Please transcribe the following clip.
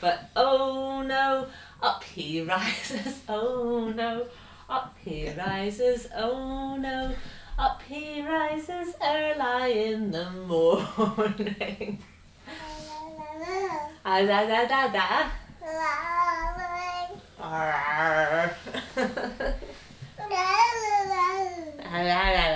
But oh no, up he rises, oh no, up he rises, oh no, up he rises early in the morning. Ah, da da da da. Ah, la la la la.